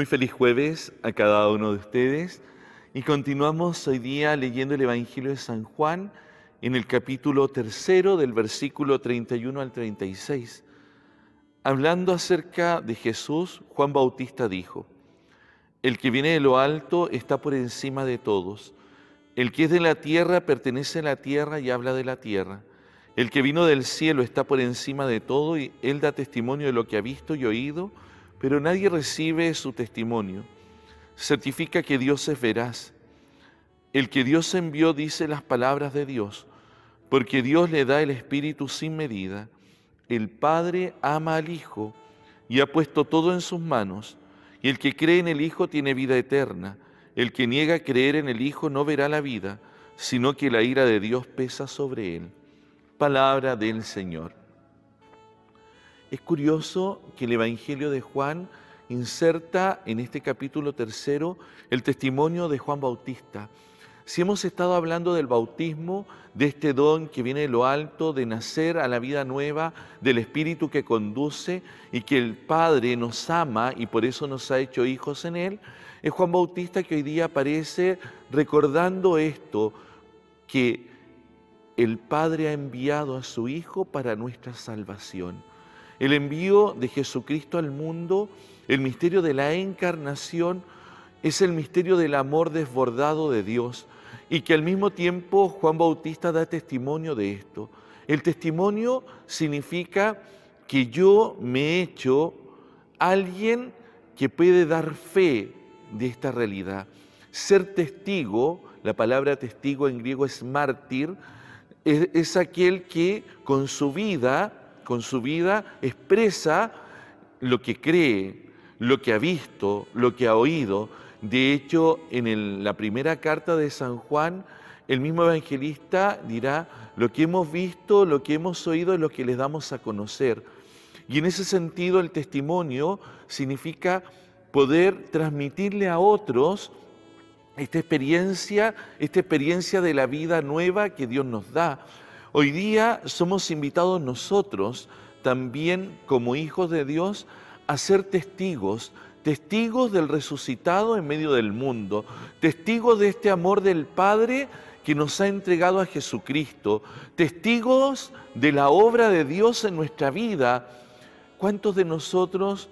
Muy feliz jueves a cada uno de ustedes y continuamos hoy día leyendo el Evangelio de San Juan en el capítulo tercero del versículo 31 al 36. Hablando acerca de Jesús, Juan Bautista dijo, El que viene de lo alto está por encima de todos. El que es de la tierra pertenece a la tierra y habla de la tierra. El que vino del cielo está por encima de todo y él da testimonio de lo que ha visto y oído, pero nadie recibe su testimonio. Certifica que Dios es veraz. El que Dios envió dice las palabras de Dios, porque Dios le da el Espíritu sin medida. El Padre ama al Hijo y ha puesto todo en sus manos. Y el que cree en el Hijo tiene vida eterna. El que niega creer en el Hijo no verá la vida, sino que la ira de Dios pesa sobre él. Palabra del Señor. Es curioso que el Evangelio de Juan inserta en este capítulo tercero el testimonio de Juan Bautista. Si hemos estado hablando del bautismo, de este don que viene de lo alto, de nacer a la vida nueva, del Espíritu que conduce y que el Padre nos ama y por eso nos ha hecho hijos en Él, es Juan Bautista que hoy día aparece recordando esto, que el Padre ha enviado a su Hijo para nuestra salvación. El envío de Jesucristo al mundo, el misterio de la encarnación, es el misterio del amor desbordado de Dios y que al mismo tiempo Juan Bautista da testimonio de esto. El testimonio significa que yo me he hecho alguien que puede dar fe de esta realidad. Ser testigo, la palabra testigo en griego es mártir, es, es aquel que con su vida, con su vida expresa lo que cree, lo que ha visto, lo que ha oído. De hecho, en la primera carta de San Juan, el mismo evangelista dirá, lo que hemos visto, lo que hemos oído es lo que les damos a conocer. Y en ese sentido el testimonio significa poder transmitirle a otros esta experiencia, esta experiencia de la vida nueva que Dios nos da. Hoy día somos invitados nosotros también como hijos de Dios a ser testigos, testigos del resucitado en medio del mundo, testigos de este amor del Padre que nos ha entregado a Jesucristo, testigos de la obra de Dios en nuestra vida. ¿Cuántos de nosotros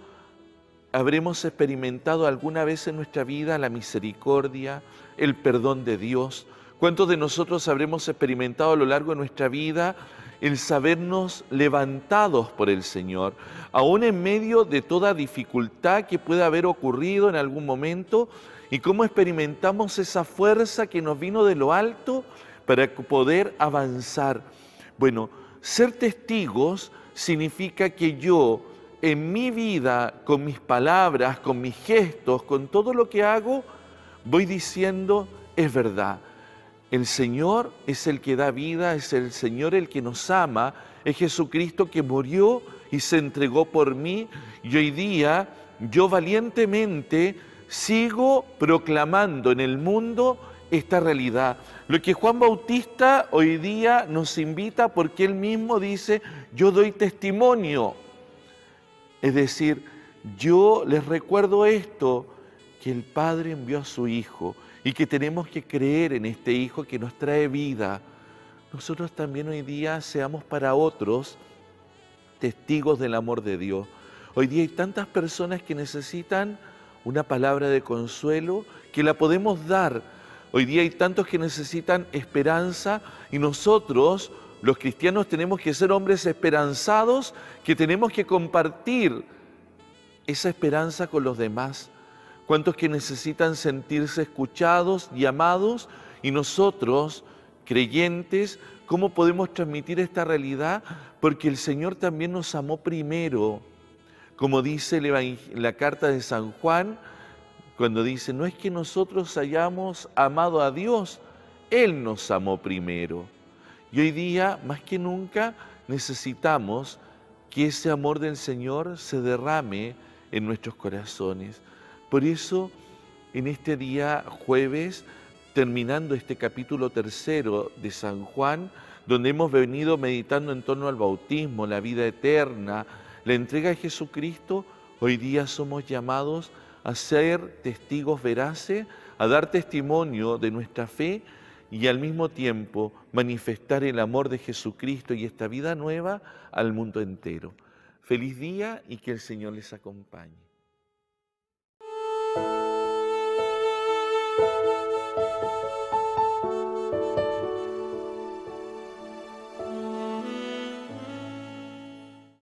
habremos experimentado alguna vez en nuestra vida la misericordia, el perdón de Dios? ¿Cuántos de nosotros habremos experimentado a lo largo de nuestra vida el sabernos levantados por el Señor, aún en medio de toda dificultad que pueda haber ocurrido en algún momento, y cómo experimentamos esa fuerza que nos vino de lo alto para poder avanzar. Bueno, ser testigos significa que yo en mi vida, con mis palabras, con mis gestos, con todo lo que hago, voy diciendo, es verdad, el Señor es el que da vida, es el Señor el que nos ama, es Jesucristo que murió y se entregó por mí y hoy día yo valientemente sigo proclamando en el mundo esta realidad. Lo que Juan Bautista hoy día nos invita porque él mismo dice, yo doy testimonio. Es decir, yo les recuerdo esto, que el Padre envió a su Hijo y que tenemos que creer en este Hijo que nos trae vida, nosotros también hoy día seamos para otros testigos del amor de Dios. Hoy día hay tantas personas que necesitan una palabra de consuelo que la podemos dar. Hoy día hay tantos que necesitan esperanza y nosotros, los cristianos, tenemos que ser hombres esperanzados, que tenemos que compartir esa esperanza con los demás cuántos que necesitan sentirse escuchados y amados y nosotros, creyentes, ¿cómo podemos transmitir esta realidad? Porque el Señor también nos amó primero, como dice la carta de San Juan, cuando dice, no es que nosotros hayamos amado a Dios, Él nos amó primero. Y hoy día, más que nunca, necesitamos que ese amor del Señor se derrame en nuestros corazones. Por eso, en este día jueves, terminando este capítulo tercero de San Juan, donde hemos venido meditando en torno al bautismo, la vida eterna, la entrega de Jesucristo, hoy día somos llamados a ser testigos veraces, a dar testimonio de nuestra fe y al mismo tiempo manifestar el amor de Jesucristo y esta vida nueva al mundo entero. Feliz día y que el Señor les acompañe.